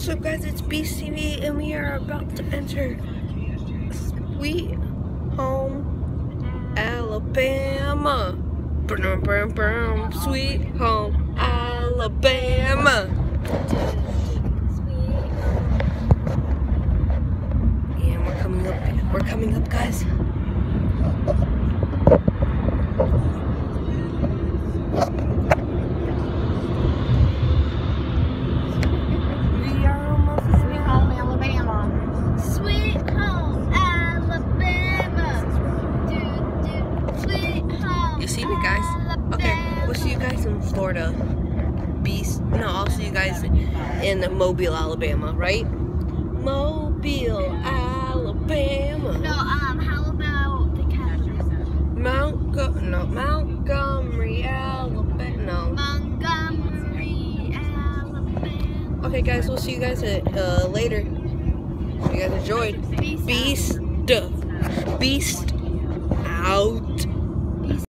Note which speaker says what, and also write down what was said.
Speaker 1: What's up guys, it's BCV and we are about to enter Sweet Home Alabama. Brum, brum, brum. Sweet Home Alabama. And we're coming up, we're coming up guys.
Speaker 2: Home.
Speaker 1: You guys? Okay, we'll see you guys in Florida. Beast. No, I'll see you guys in Mobile, Alabama, right? Mobile, Alabama.
Speaker 3: No, um, how about the capital?
Speaker 1: Mount Go no Montgomery, Alabama. No.
Speaker 3: Montgomery, Alabama.
Speaker 1: Okay, guys, we'll see you guys uh, later. Hope you guys enjoyed.
Speaker 3: Peace out.
Speaker 1: Beast, Beast out.